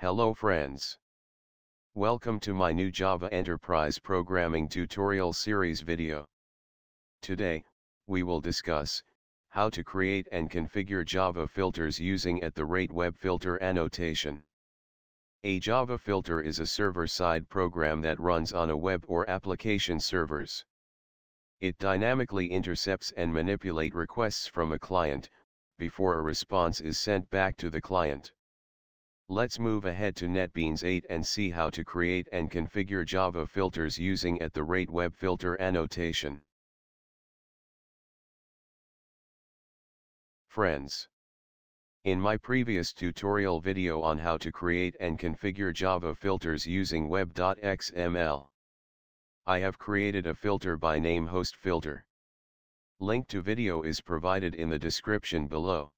Hello friends. Welcome to my new Java Enterprise Programming tutorial series video. Today, we will discuss, how to create and configure Java filters using at the rate web filter annotation. A Java filter is a server-side program that runs on a web or application servers. It dynamically intercepts and manipulate requests from a client, before a response is sent back to the client. Let's move ahead to NetBeans 8 and see how to create and configure Java filters using at the rate web filter annotation. Friends. In my previous tutorial video on how to create and configure Java filters using web.xml, I have created a filter by name host filter. Link to video is provided in the description below.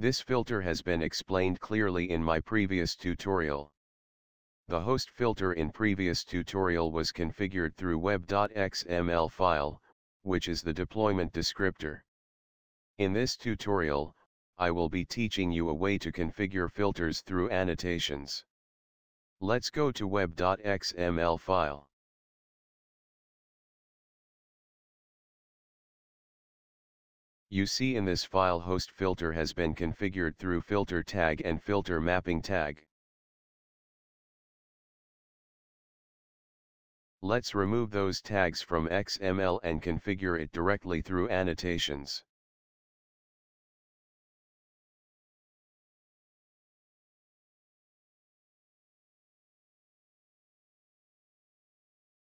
This filter has been explained clearly in my previous tutorial. The host filter in previous tutorial was configured through web.xml file, which is the deployment descriptor. In this tutorial, I will be teaching you a way to configure filters through annotations. Let's go to web.xml file. You see in this file host filter has been configured through filter tag and filter mapping tag. Let's remove those tags from XML and configure it directly through annotations.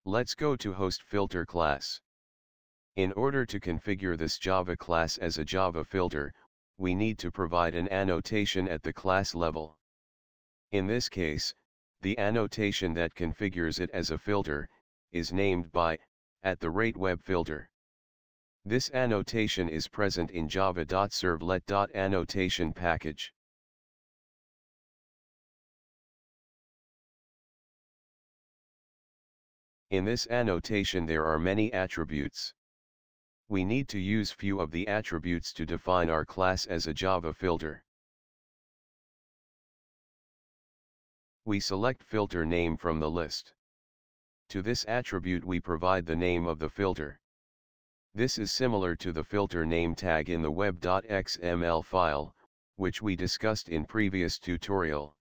Let's go to host filter class. In order to configure this Java class as a Java filter, we need to provide an annotation at the class level. In this case, the annotation that configures it as a filter, is named by, at the rate web filter. This annotation is present in javax.servlet.annotation package. In this annotation there are many attributes. We need to use few of the attributes to define our class as a Java filter. We select filter name from the list. To this attribute we provide the name of the filter. This is similar to the filter name tag in the web.xml file, which we discussed in previous tutorial.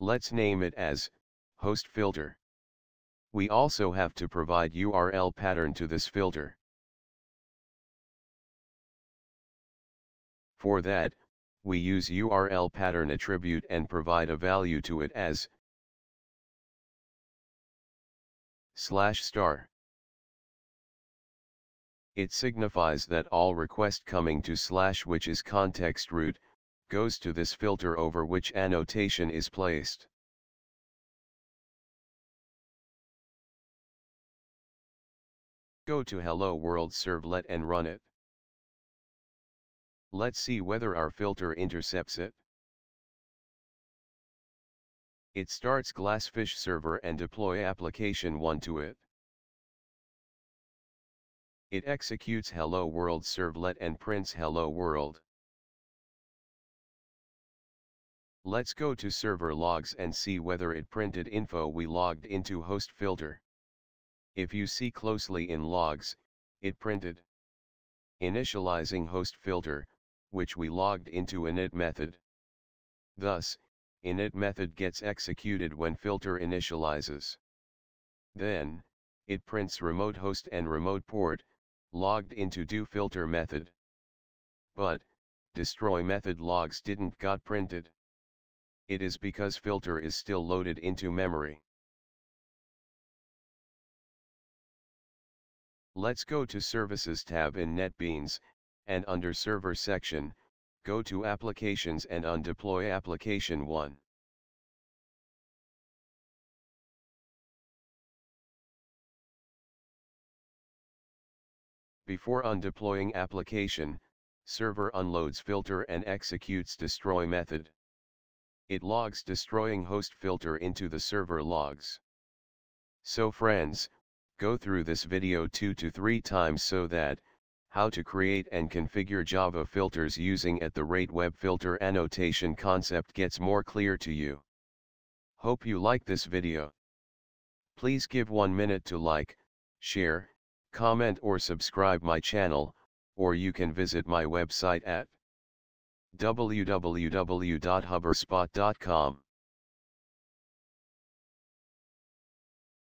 Let's name it as, host filter. We also have to provide URL pattern to this filter. For that, we use URL pattern attribute and provide a value to it as slash star. It signifies that all request coming to slash which is context root, goes to this filter over which annotation is placed. Go to Hello World Servlet and run it. Let's see whether our filter intercepts it. It starts Glassfish server and deploy application 1 to it. It executes Hello World Servlet and prints Hello World. Let's go to server logs and see whether it printed info we logged into host filter. If you see closely in logs, it printed initializing host filter, which we logged into init method. Thus, init method gets executed when filter initializes. Then, it prints remote host and remote port, logged into do filter method. But, destroy method logs didn't got printed. It is because filter is still loaded into memory. Let's go to Services tab in NetBeans, and under Server section, go to Applications and undeploy Application 1. Before undeploying application, server unloads filter and executes destroy method. It logs destroying host filter into the server logs. So friends, Go through this video 2 to 3 times so that, how to create and configure Java filters using at the rate web filter annotation concept gets more clear to you. Hope you like this video. Please give one minute to like, share, comment or subscribe my channel, or you can visit my website at www.hubberspot.com.